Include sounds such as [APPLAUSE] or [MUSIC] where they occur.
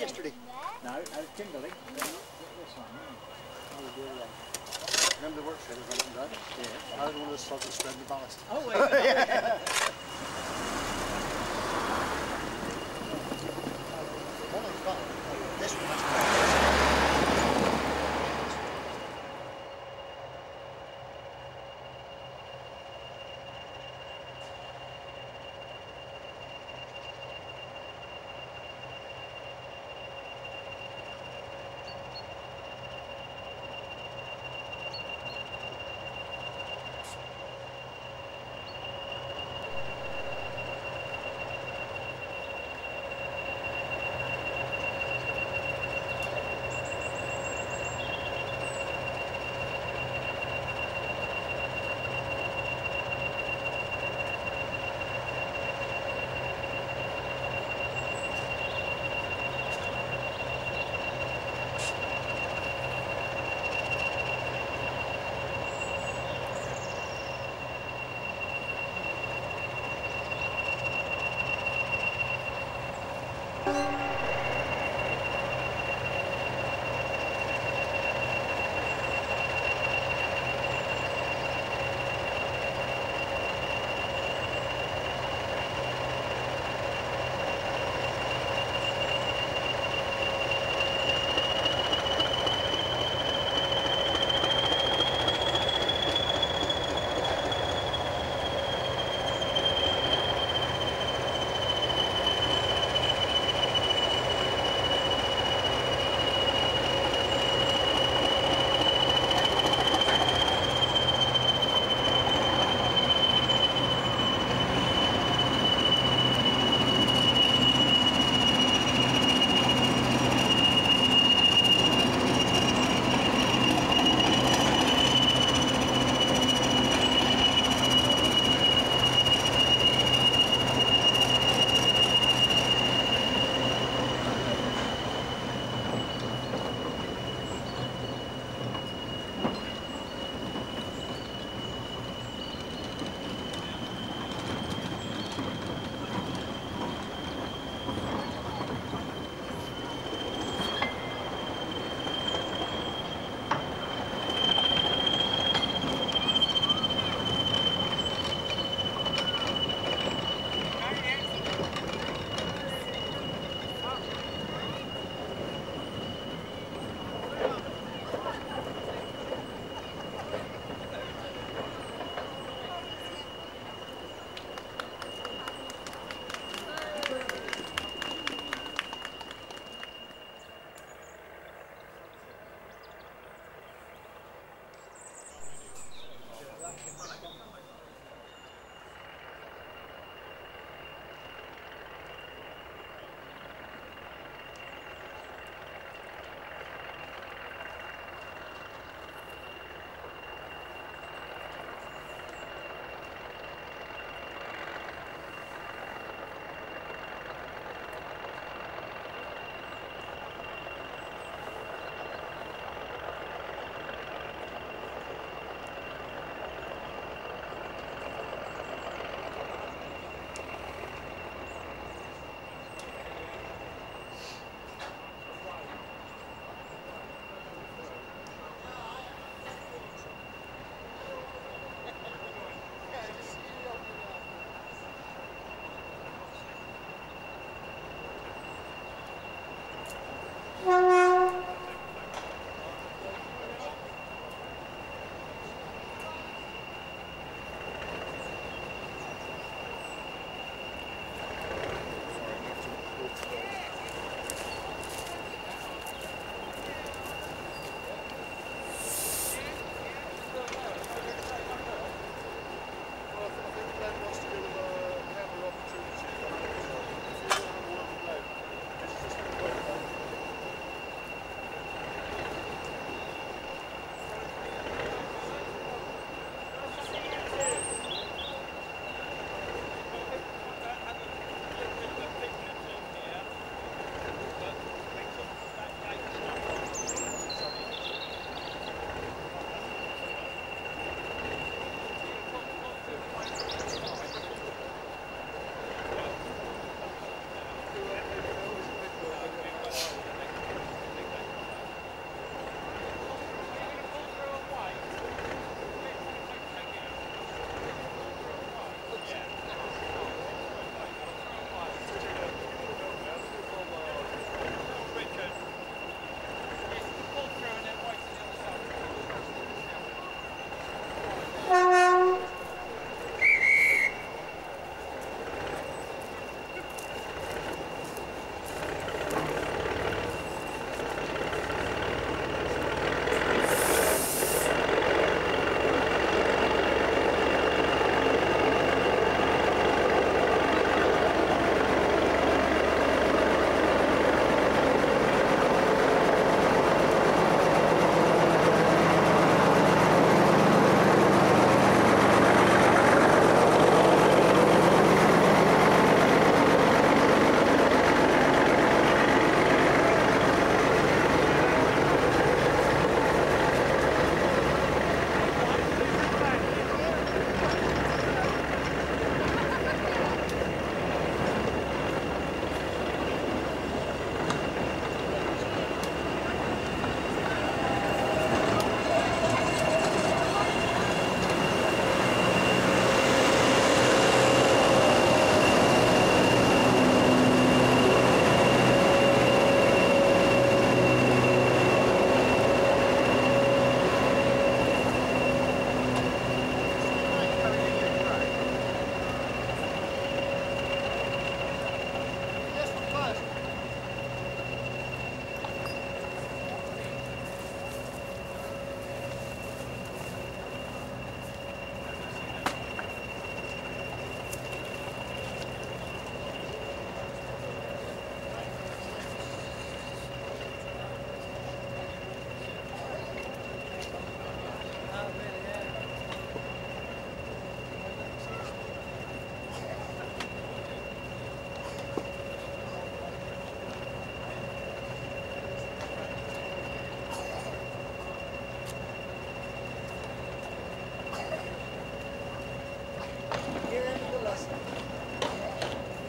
yesterday. No, no, Kimberley. This one, yeah. Remember the work trailer I went? Yeah. I was one of the slugs that spread the ballast. Oh, wait. [LAUGHS]